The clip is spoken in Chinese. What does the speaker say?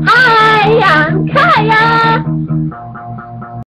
嗨呀你看呀